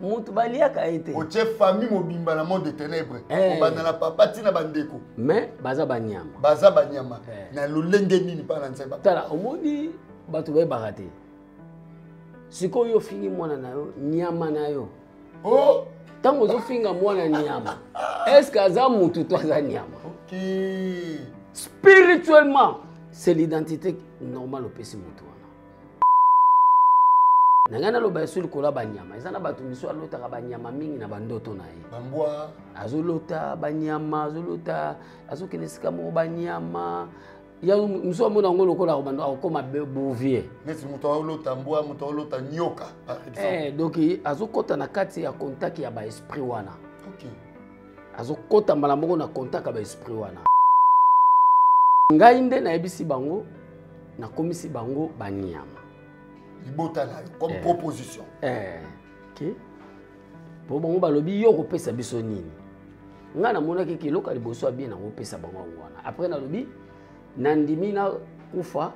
moto baliaka ye te otie famille mobimba na monde de ténèbre eh. obanda na papa ntina bandeko mais baza banyama baza banyama eh. na lolenge nini mpa na nzai tala omoni bato bayebaka te sikoyo ofingi mwana na yo nyama na yo oh. ntango ozofinga mwana nyama estce aza motu to aza nyama spirituellement c'est l'identité normale opesi motu na ngai naloba esu likolo ya banyama eza na bato misu alotaka banyama mingi na bandoto na ye bambwa azolota banyama azolota azokende esika moko banyama yango mosu amona yango lokola akobanda akokoma bovie neti moto aolota mbwa moto aolota nyoka eh, donc azokɔta na kati ya contact ya baesprit wana okay. azokota mbala moko na contact ya baesprit wana ngai nde nayebisi bango nakomisi bango baniama libota na yo comme eh. proposition eh. okay. po bango balobi yo okopesa biso nini ngai namonaki ke eloko ya liboso ya bien nakopesa bango yango wana après nalobi nandimi nakufa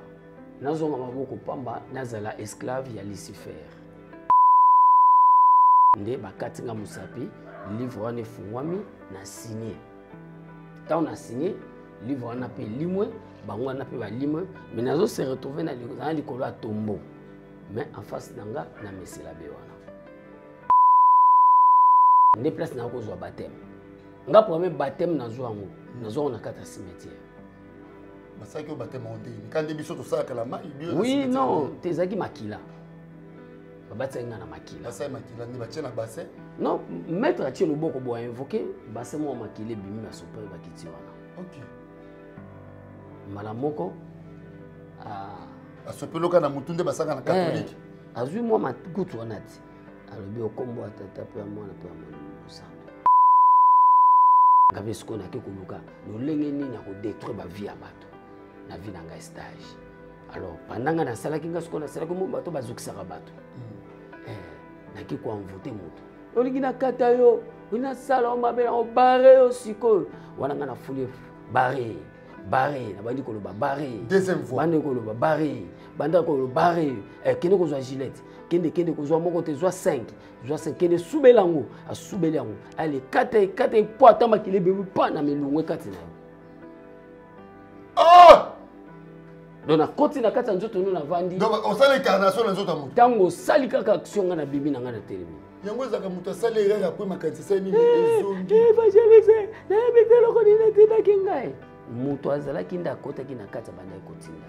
nazonga maboko pamba nazala esclave ya lucifer nde bakati nga mosapi livre wana efungwami na signe ntango na signe livre wana mpe elimwe bango wana mpe balimwe me nazo se retrouve na likolo ya tombo mais en face na nga na mesela be wana nde place na kozwa bateme nga problème bateme nazwa yango nazwa yango na kati ya cimetière basaki oyo batema ngo ndenge nika nde biso tosalaka la mai oui non tezalaki makila babatisaki ngai na makila basali makila nde batie na bassin non maître atie loboko boa invoke bassin moko makila ebimi na sopre bakiti wana ok mbala moko asopeloka na motu nde basaka na katolike eh, azwi mwa makutu wana ti alobi okombo ya tata mpe ya mwana mpe ya molimo mosantu nga mpe sikoyo nake koluka lolenge nini ya kodetruire bavie ya bato na vie na ngai stage alors banda ngai nasalaki ngai sikoyo nasalaki mo bato bazokisaka bato mm. eh, nake koanvote moto olingi nakata yo olingi nasala yo mabe na obare yo sikoyo wana ngai nafuli bare bare nabandi koloba bare deuxième fois bandi koloba bare banda koloba bare eh, kende kozwa gilete kende kende kozwa moko te zwa 5 zwa 5 kende esubeli yango asubeli yango ale ekata ekata epo ata makila ebebi pa na milungu ekati na yo ah! donc nakoti na kati ya nzoto no navandi osali incarnation na nzoto ya moto ntango osali kaka action ngai nabimi na ngai na telemi yango ezalaka moto asali erreur akwe makanisi esali nini eh, ezongi eh, evangelise nayebi te eloko nini etindaki ngai moto azalaki nde akotaki na kati abandaki kotinda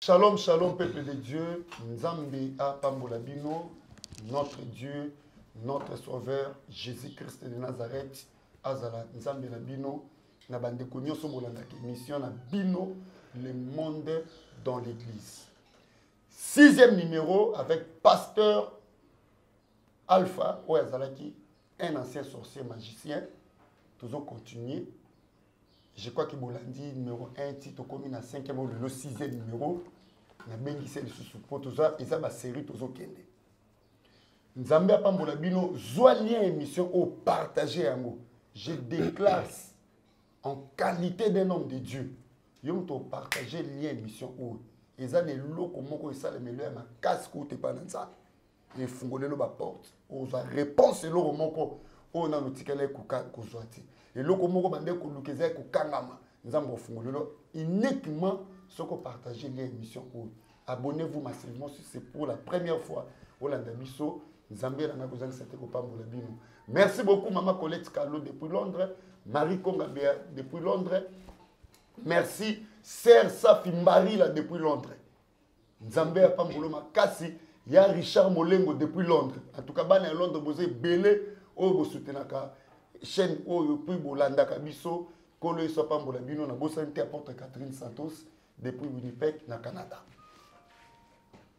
Shalom, shalom, peuple de Dieu. Nzambe a Pambolabino, notre Dieu, notre Sauveur, Jésus-Christ de Nazareth, Azala, Nzambe Labino, Nabande Konyo Sobolanda, mission Bino, le monde dans l'église. Sixième numéro avec Pasteur Alpha, ou Azalaki, un ancien sorcier magicien tozo continuer je crois que bolandi numéro 1 ti tokomi na 5e oyo lelo 6e numéro nabengisi lisusu mpo toza eza baserie tozokende nzambe apambola bino zwa lien émission oyo partage yango je déclase en qualité d'un homme de dieu yo moto opartage lien émission oyo eza na eloko moko esalemelo ya makasi kouta epai na nzambe efungolelo baporte ozwa réponse eloko moko oyo nano tikala ekoka kozwa te eloko moko bande koluka eza ekokangama nzambe ofungolelo uniquement soki opartage lia émission oyo abonnez-vous massivement si c'est pour la première fois olanda biso nzambe elanga kozangisa te kopambola bino merci beaucoup mama colette carlo depuis londres marie konga bea depuis londres merci ser safi mbarila depuis londres nzambe apambolo makasi ya richard molengo depuis londres en tout cas bana ya londres boza ebele oyo bosutenaka chaîne oyo puis bolandaka biso nkolo yesu apambola bino na bosani te aporte catherine santos depuis winnipeg na canada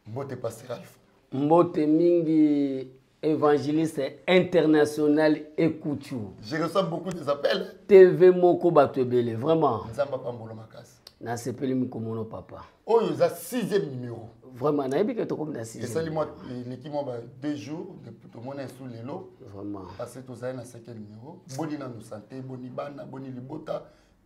mbote pasteur alpha mbote mingi Évangéliste international et couture. Je reçois beaucoup des appels. TV moko bato ebele, vraiment. Nzamba pambolo makasi. Na sepeli mikomono papa. Oyo eza 6e numéro. Vraiment, na yebi que to komina 6e. Esali moi leki moi ba 2 jours depuis to mona sous lelo. Vraiment. Parce que to zali na 5e numéro. Boni na nous santé, boni bana, boni libota.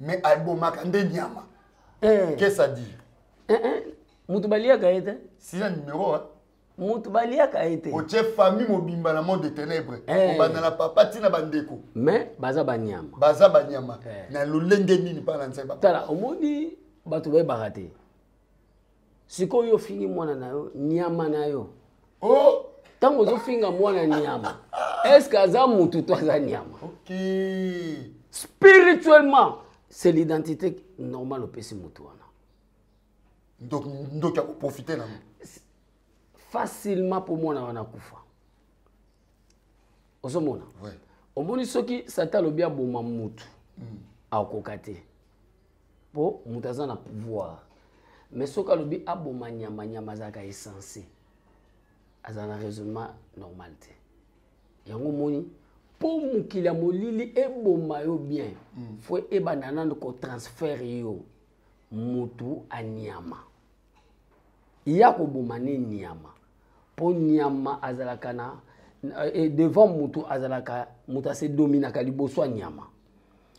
mais abomaka nde nyama eh. qu'est-ce à dire eh, eh. moto baliaka ye te sina numéro hein? moto baliaka ye te otie famille mobimba na monde de ténèbre eh. obanda na papa ntina bandeko mais baza banyama baza banyama eh. na lolenge nini mpa na nzemba tala omoni bato bayebaka te sikoyo yo ofingi mwana na yo nyama na yo oh! ntango oh. ozofinga mwana nyama estce aza mutu to aza nyama okay. spirituellement c'est l'identité normale opesi mutu wana ndoki akoprofite na facilement mpo mwana wana akufa ozomona ouais. omoni soki satan alobi aboma mutu mm. akokoka te mpo moto aza na pouvoir mais soki alobi aboma nyama nyama azalaka esense azala na raisonnement normal te yango omoni mpo mokili ya molili eboma yo bien mm. fo ebanda nano kotransfere yo motu anyama ya koboma ne nyama mpo nyama azalaka na e, devant motu azalaka motu ase dominaka liboso ya nyama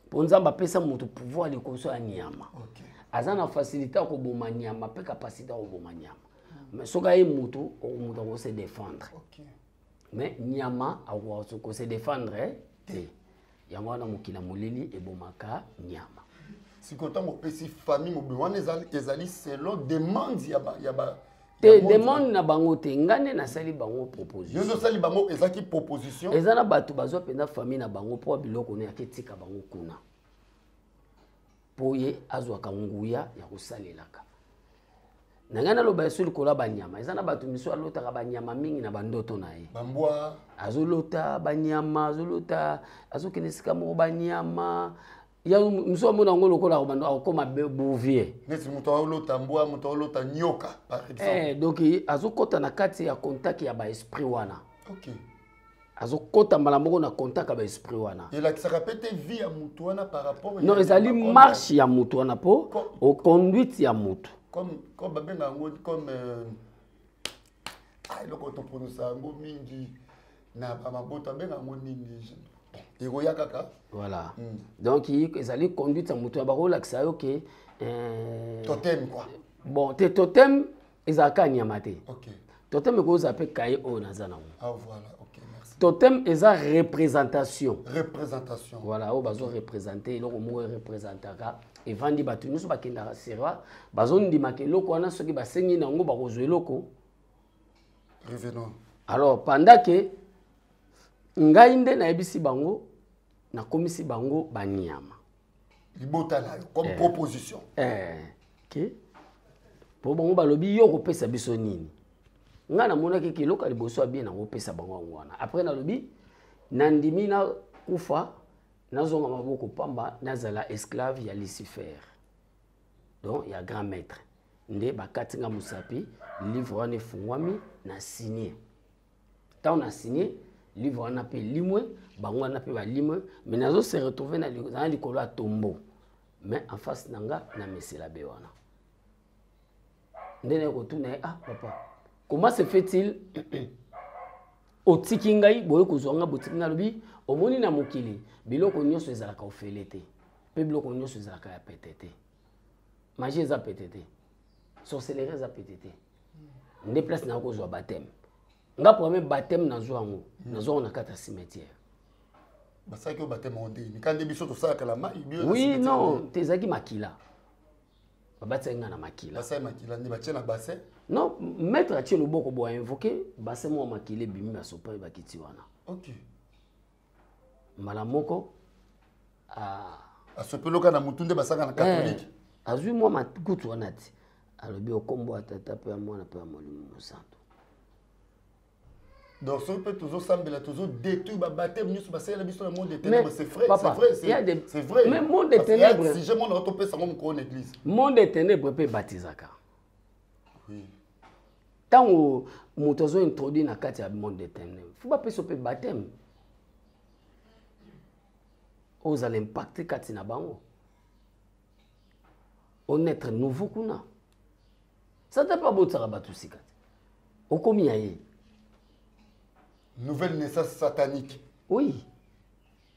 mpo nzambe apesa motu pouvoir liboso ya nyama okay. aza na facilité ya koboma nyama mpe capacité ya koboma nyama mm. mais soki aye motu motu akoki se défendre okay. mais nyama akoki se défendre te okay. yango wana mokili ya molili ebomaka nyama sikoyo ntango opesi famille mobima wana ezali selo demande ya ba, ya ba te demande na bango te ngai nde nasali bango proposition osali bango ezalaki proposition eza na bato bazwa mpenza famille na bango mpo biloko ne yaki etika bango kuna mpo ye azwaka nguya ya kosalelaka na ngai naloba yesu likolo ya banyama eza na bato misu alotaka banyama mingi na bandoto na ye bambwa azolota banyama azolota azokende esika moko banyama misu amona yango lokola akokoma bouvier neti moto aolota mbwa moto aolota nyoka par exemple eh, donc azokɔta na kati ya contact ya baesprit wana okay. azokɔta mbala moko na contact ya baesprit wana elakisaka mpe te vie ya motu wana par rapport non ezali marche ya motu wana mpo oconduite ya motu comme babenga yango comme euh, ah, eloko topronosa yango mingi na bamabota abenga yango nini ekoya kaka voilà hmm. donc ezali conduite ya motu ya bakolakisa yo ke euh, totem quoi bon te totem ezalaka kaka nyama te okay. totem ekoyoza mpe kaye oyo naza nango ah, voilà. okay, totem eza représentation représentation voilà oyo bazo représente eloko moko ereprésentaka evandi bato nyonso bakendaka serva bazondimaka eloko wana soki basengi nango bakozwa eloko revenons alors pendant ke ngai nde nayebisi bango nakomisi bango banyama libota na yo comme eh. proposition eh. okay. po bango balobi yo okopesa biso nini ngai namonaki kiloka liboso abie nango opesa bango yango wana après nalobi nandimi nakufa nazonga maboko pamba nazala esclave ya lucifer donc ya grand maître nde bakati nga mosapi livre wana efungwami na signe ntango na signe livre wana mpe elimwe bango wana mpe balimwe mais nazo se retrouve na likolo ya tombo mais en face na nga na mesela be wana nde naye kotuna ye ah papa comment se fait-il otiki ngai boye kozwa ngai botiki ngai alobi omoni na mokili biloko nyonso ezalaka ofele te mpe biloko nyonso ezalaka ya pete te magie eza pete te sorcellerie eza pete te nde place na kozwa bateme nga premier bateme nazwa yango hmm. nazwa yango na kati ya cimetière basalaki oyo bateme yango ndeni kandi biso tosalaka la mai oui non te ezalaki makila babatisaki nga na makila basali makila nde batie na bassin non maître atie loboko boa invoke bassin mwa makila ebimi basopa bakiti wana okay. mbala moko ah. asopeloka na motu nde basaka na katolike eh, azwi mwa makutu wana ti alobi okombo ya tata mpe ya mwana mpe ya molimo mosantu donc soki mpe tozosambela tozodétruire babateme nyonso basalela biso na monde de ténèbre c'est vrai c'est vrai mais monde de ténèbre sujet mona otopesa yango mokolo na église monde de ténèbre mpe ebatizaka ntango moto azo introduire na kati ya monde de teneur fo bapesa mpe bateme ozala impacte kati na bango onetre nouveau kuna sata mpe abotisaka bato sika te okomi ya ye nouvelle naissance satanique oui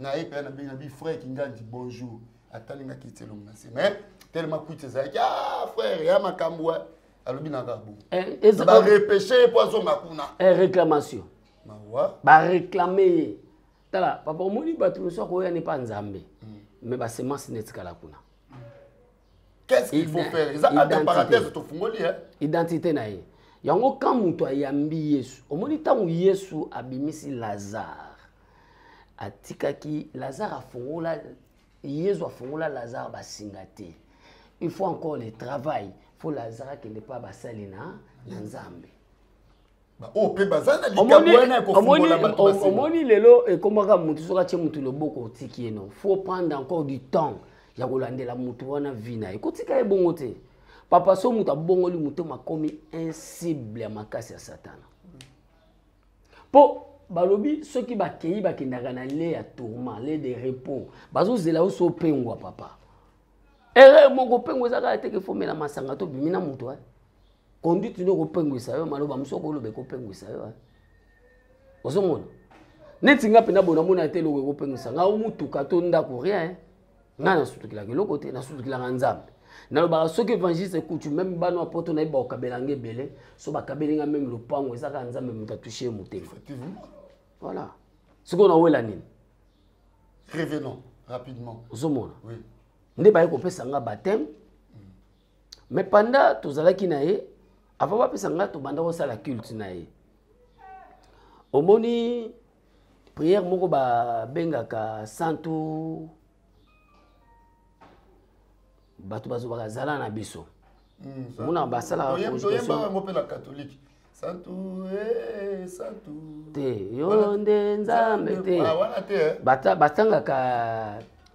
na ye mpe nabengi na bi frère kingandi bonjour atali nga kiti elongo na se mais tellement kwiti ezalaki ah frère ya makambo wa alobi na kaka bo barepeshe ye mpo azonga kuna eh, réclamation mawa baréclame ye tala papa omoni bato mosusu akoya ne mpa nzambe mais basemence netikala kuna qu'est-ce qu'il faut faire eza ata parenthèse tofungoli hein identité na ye yango quand moto ayambi yesu omoni ntango yesu abimisi lazare atikaki lazare afongola yesu afongola lazare basinga te il faut encore le travail faut lazare akende mpa basali na na nzambe baoyo mpe baza na likambo wana ya kofungola bato basila omoni lelo ekomaka motu soki atye motu loboko otiki ye no faut prendre encore du temps ya kolandela motu wana vi na ye kotika ye bongo te papa so moto abongoli motema akomi incible ya makasi ya satana mpo balobi soki bakei bakendaka na le ya tourment le de repos bazozela yo so opengwa papa erreur moko opengwa eza kaka te kefomela masanga to bimi na moto eh? conduite nde ekopengwisa yo maloba mosusu okoloba ekopengwisa yo eh. ozomona neti nga mpenza bo namona te eloko ekopengwisa nga o motuka to ndako rien eh. nga nasutukilaka eloko te nasutukilaka nzambe nalobaka soki évangiliste ekutu meme bana ya poto nayebi bakokabela nga ebele so bakabeli nga meme lopango eza kaka nzambe moto atushe ye motema voilà sikoyo nawela nini revenons rapidement ozomona oui. nde baye kopesa nga bateme me panda tozalaki na ye avant bapesa ngai tobanda kosala culte na ye omoni prière moko babengaka santu bato bazobaka zala na biso hmm, omona basalaka santu eh, santu te yo nde nzambe te ah, wana te eh. batangaka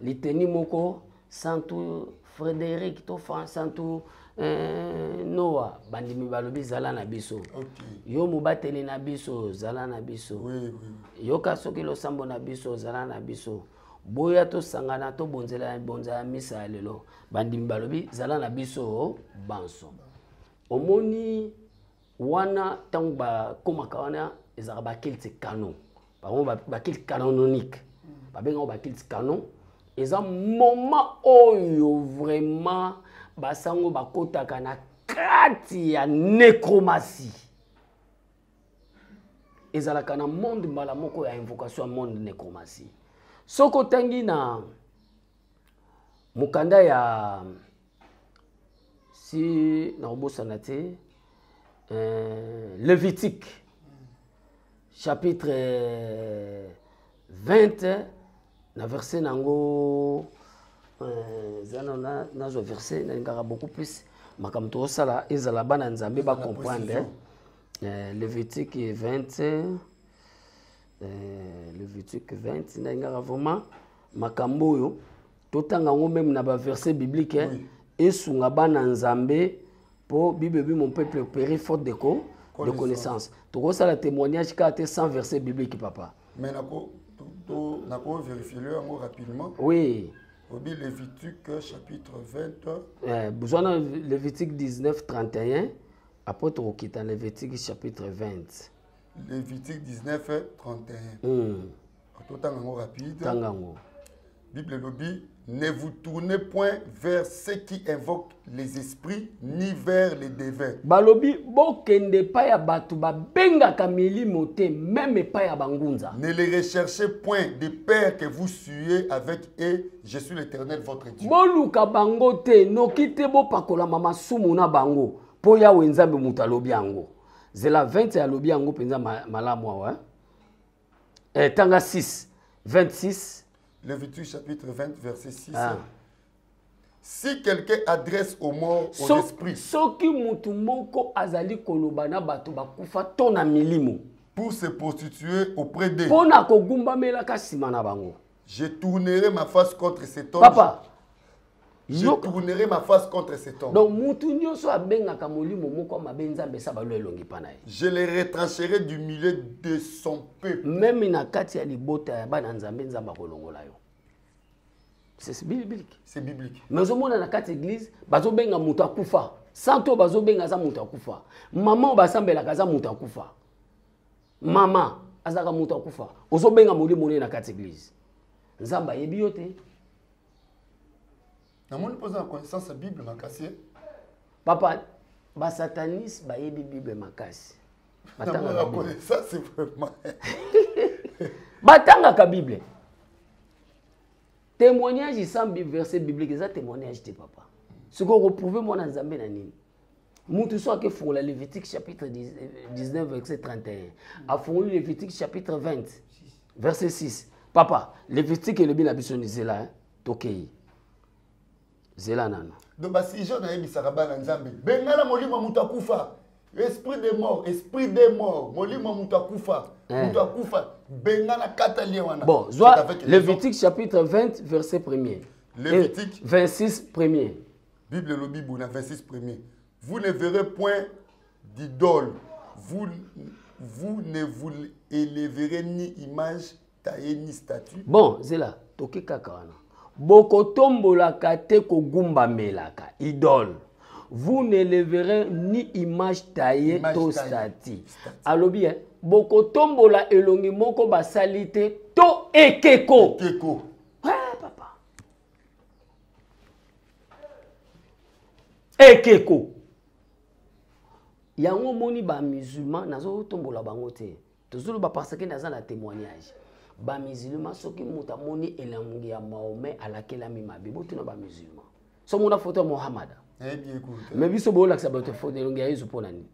liteni moko santu frédéric to santu eh, noa bandimi balobi zala na biso okay. yo mobateli na biso zala na biso oui, oui. yoka soki losambo na biso zala na biso boya tosangana tobonzela bonza ya misa ya lelo bandimi balobi zala na biso banso omoni wana ntango bakomaka wana ezalaka bakelti canon bango bakelti canononique mm. babenga yango bakelti canon eza moment oyo vraiment basango bakotaka na kati ya necromatie ezalaka na monde mbala moko ya invocation ya monde necromatie soki otangi na mokanda ya si nakobosana te euh, levitique chapitre 20 euh, na verset na yango euh, eza na nazwa verset nalingaka beaucoup plus makambo tokosala ezala bana nzambe bacomprendre euh, levitique 20 euh, levitique 20 nalingaka vraiment makambo oyo totanga yango meme na baverset biblique eh? oui. esunga bana nzambe mpo bible ebi mon peuple peri faute de co de connaissance tokosala témoignage kaka te sans verset biblique papa mais nako nako vérifie le yango rapidement oui obi lévitique chapitre 20 eh, bozwana lévitique 19 31 après tokokita lévitique chapitre 20 lévitique 19 31 mm. totanga yango rapide tanga yango bible elobi ne vous tournez point vers ceux qui invoquent les esprits ni vers les devins balobi bokende epai ya bato babengaka milimo te meme epai ya bangunza ne les recherchez point de père que vous suez avec eux je suis l'éternel votre dieu boluka bango te noki te bopakolama masumu na bango mpo yawe nzambe moto alobi yango zela 20 alobi yango mpenza malamu awa eh? Eh, tanga 6, 26. Levitique chapitre 20, verset 6. Ah. Si quelqu'un adresse aux morts aux so, esprits. Soki mutu moko azali koloba na bato bakufa to na milimo. Pour se prostituer auprès d'eux. Mpo na kogumbamelaka nsima na bango. Je tournerai ma face contre cet homme. Papa, Je tournerai ma face contre cet homme. Donc mutu nyoso abengaka molimo moko mabe nzambe sa balo elongi pana ye. Je les retrancherai du milieu de son peuple. Même na kati ya libota ya bana nzambe nzambe akolongola yo. C'est biblique. C'est biblique. Mais ozomona na kati église bazobenga mutu akufa. Santo oyo bazobenga aza mutu akufa. Mama oyo basambelaka aza mutu akufa. Mama azalaka mutu akufa. Ozobenga molimo ne na kati église. Nzambe ayebi yo te. namoni mpoza na connaissance ya bible makasi eh? papa basatanis bayebi bible makasi batangaka bible témoignage sans verset biblique eza témoignage te papa sikoyo koprouve mwana nzambe na nini mutu so ake fungola levitique chapitre 19 euh, verset 31 afungoli levitique chapitre 20 verset 6 papa levitique elobi na biso ni zela hein? tokei zela nano donc basijo nayebisaka bana nzambe bengala molimo moto akufa esprit de mort esprit de mort molimo moto akufa eh. moto akufa bengana kata lie wana bon zwa levitique chapitre 20 verset premier levitique 26 premier Bible elobi boye na 26 premier. Vous ne verrez point d'idole. Vous, vous ne vous élèverez ni image taillée ni statue. Bon, zela, toki kaka wana. Bokotombolaka te kogumbamelaka idole. Vous ne leverez ni image taillée image to statue. Alobi, hein? bokotombola elongi moko basali te to ekeko. Ekeko. ekeko eh, yango omoni bamusulman nazotombola bango te tozoloba parce que naza na témoignage bamusulman soki moto amoni elangi ya mahomet alakelami mabe botuna bamusulman so mona foto ya mohamada eh, mais biso boolakisa bato elongi ya yesu mpo na nini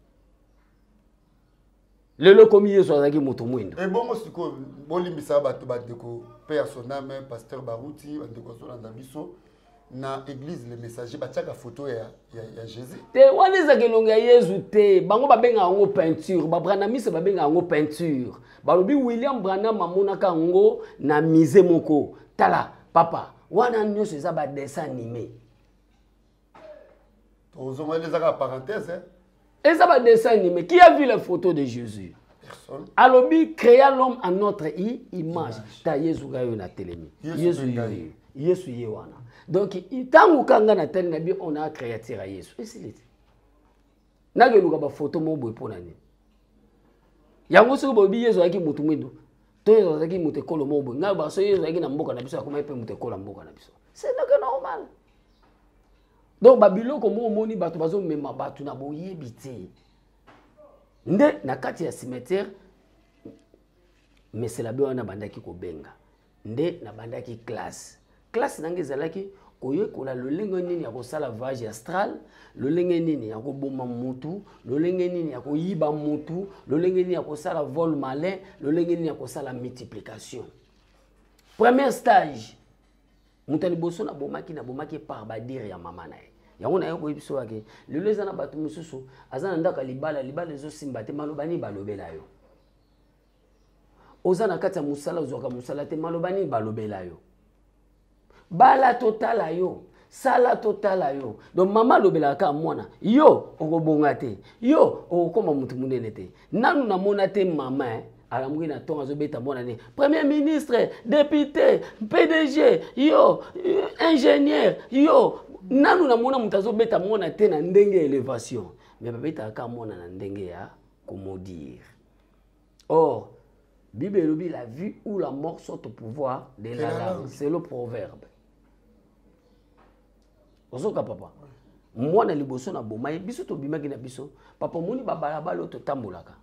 lelo ekomi yesu azalaki moto mwindo ebongo sikoyo bolimbisa bato bandeko mpe ya soname pasteur baruti bandeko azolanda biso na église le messager batiaka foto ya, ya, ya jésus te wana ezaka elongo ya yesu te bango babengaka yango peinture babranamiste babengaka yango peinture balobi william branham amonaka yango na mise moko tala papa wana nyonso eza badessin anime tozonga nde ezaka parenthèse hein? eza ba dessin animé qui a vu la photo de jésus Personne. alobi créa l'homme en notre i image ta yesu ga yo na telemi Yesu yesu mpe ngai. ye- yesu ye wana donc i- ntango kanga na tali na bi on a créature ya yesu esili te nakeluka bafoto moko boye mpo na nini yango soki bolobi yesu ayaki motu mwindo to yezu azalaki moto ekolo moko boye ngai baso yezu azalaki na mboka na biso akomaki mpe moto ekola mboka na biso c'est donc normal donc babiloko moko omoni bato bazomema bato na boyebi te nde na kati ya cimetière meselabe wana abandaki kobenga nde nabandaki classe Classe na ngai ezalaki koyekola lolenge nini ya kosala voyage astral lolenge nini ya koboma mutu lolenge nini ya koyiba mutu lolenge nini ya kosala vol malin lolenge nini ya kosala multiplication premier stage moto ya liboso nabomaki nabomaki par badire ya mama na ye yango naye okoyebi biso yake lelo eza na bato mosusu aza na ndako ya libala libala ezosimba te maloba nini balobela yo oza na kati ya mosala ozwaka mosala te maloba nini balobela yo bala totala yo sala totala yo donc mama alobelaka kaka mwana yo okobonga te yo okokoma motu monene te nanu namona te mama eh? alamuki na ntongo azobeta mwana ne premier ministre député pdg yo euh, ingénieur yo nanu namona moto azobeta mwana te na ndenge ya elevation me babetaka kaka mwana na ndenge ya komodire Or, Bible elobi la vie ou la mort sont au pouvoir de la langue. C'est le proverbe. ozoka papa mwana liboso na boma ye biso tobimaki na biso papa omoni babalabala oyo totambolaka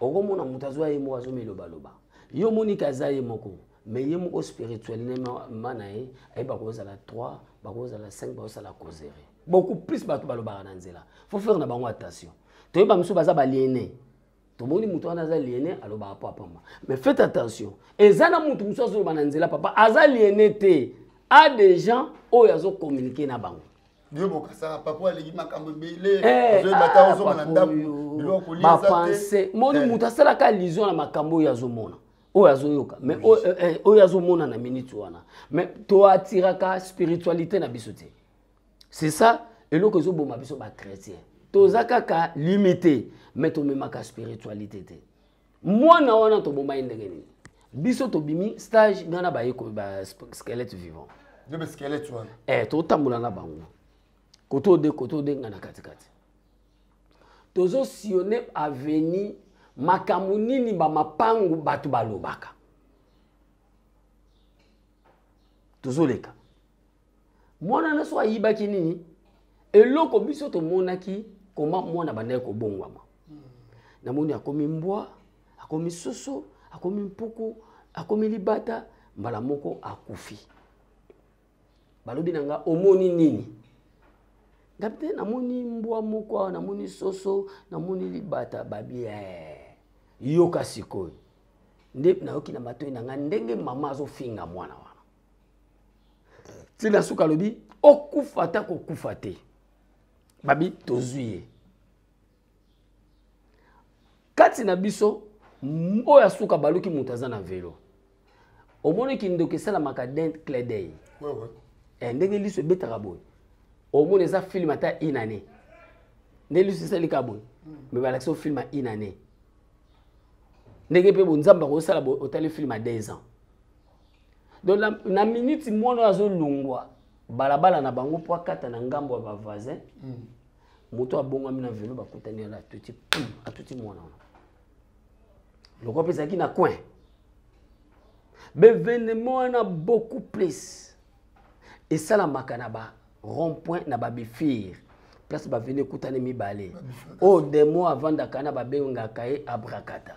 okomona moto azwa ye moko azomelobaloba yo omoni ke aza ye moko me ye moko spirituellement na ye aye bakozala 3 bakozala 5 bakozala kozere beaucoup plus bato balobaka na nzela fo faire na bango attention toyeba mosusu baza baliene tomoni moto wana aza liene alobaka mpo apamba mais faites attention eza na moto mosusu azoloba na nzela papa aza liene te a des gens oyo azokommunike na bango yo bokasaka papa aleki makambo ebele eh, azoyebata ah, ozonga na ndako biloko kolia bapense moni eh. moto asalaka allusion na makambo oyo azomona oyo azoyoka mais eh, oyo azomona na minute wana mais toatiraka spiritualité na biso te c'est ça eloko ezoboma biso bachrétien toza kaka limité mais tomemaka spiritualité te mwana wana toboma ye ndenge nini biso tobimi stage ngai na bayekoli ba squelette vivant eh, totambola na bango koto ode koto ode ngai na katikati tozosione aveni makambo nini bamapangu bato balobaka tozoleka mwana na so ayibaki nini eloko biso tomonaki koma mwana bandaki kobongwama hmm. namoni akomi mbwa akomi soso akomi mpuku akomi libata mbala moko akufi balobi na nga omoni nini nga mpe namoni mbwa moko awa namoni soso namoni libata babi eh, yoka sikoyo nde nayoki na matoi na ngai ndenge mama azofinga mwana wana tina suka alobi okufa ata kokufa te babi tozwi ye kati na biso oyo asuka baluki moto aza na velo omoni kindoki esalamaka den cledey ouais, ouais. eh, ndenge liso ebetaka boye omoni eza film ata inane nde liso esalika boye mm. me balakisi o film ya inane ndenge mpe bonzambe akosala otali film ya 2 ans donc na, na minute mwana oyo azolongwa balabala na bango mpo akata na ngambo ya bavoisin mm. moto abongami na velo bakutani ala atuti pum atuti mwana wana lokola mpe ezalaki na coin bevenement wana beaucoup plus esalamaka na ba rond point na babifire place baveni ekutani mibale oyo oh, demo avandaka na babengaka ye abrakata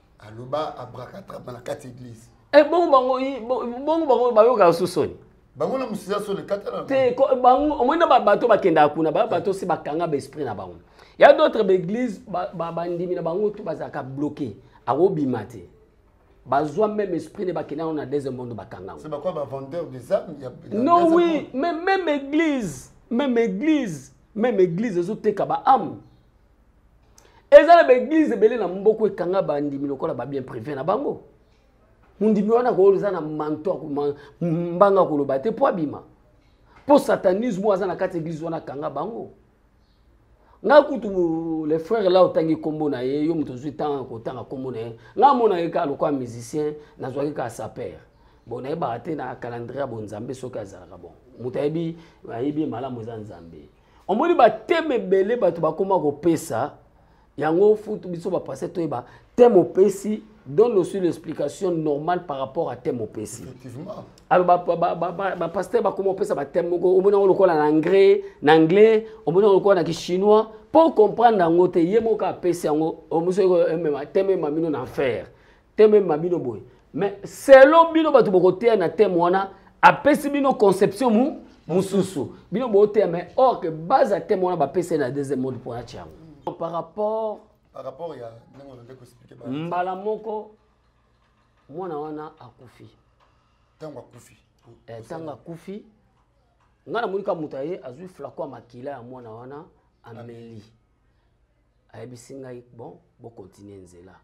aloba abrakatrapa na kati eglise eh, bongo bango bongo bango bayokaka so soni bango na mosusu ya soni katala te bango omoni na babato bakendaka kuna babato si bakanga baesprit na bango ya d'autres baeglise bandimi na bango to bazalaka bloke akobima te bazwa même esprit ne bakenda yango na deuxième monde bakanga non oui mais même église même église même église ezoteka baame eza na baeglize ebele na mboko ekanga bandimi lokola babien privé na bango mondimi wana koyo eza na manto mbanga koloba te mpo abima mpo satanisme oyo aza na kati eglize wana akanga bango nga kutu le frère la otangi nkombo na ye yo moto ozwi ntango kotanga nkombo na ye nga amona ye kaka lokola musicien nazwaki kaka sapere bon nayebaka te na calendrier ya bonzambe soki azalaka bon moto ayebi ayebi ye malamu eza nzambe omoni bateme ebele bato bakoma kopesa yango futu biso bapase toyeba teme opesi donne aussi l'explication normale par rapport à thème opesi alors bapaster bakoma opesa bathème moko omoni yango lokola na engrais na anglais omoni yango lokola na kichinois mpo comprendre yango te ye moko apesi yango omosoki emema thème emamino na enfer teme ma bino boye mais selon bino bato bokoteya na teme wana apesi bino conception mu mosusu bino boteya mais or ke base ya teme wana bapesi na deuxième monde mpo natya yango par rapport par rapport ya ndenge olonde koexplike mbala moko mwana wana akufi ntango akufi ntango eh, akufi ngai namoni ka moto aye azwi flako ya makila ya mwana wana ameli ayebisi ngai bon bokontinue nzela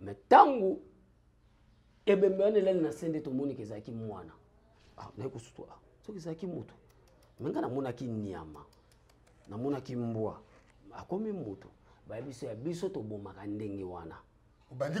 me ntango ebembe wana elali na se nde tomoniki ezalaki mwana ah, naye kosutu ah, soki ezalaki moto me ngai namonaki nyama namonaki mbwa akomi moto bayebiso ya biso tobomaka ndenge wana obandi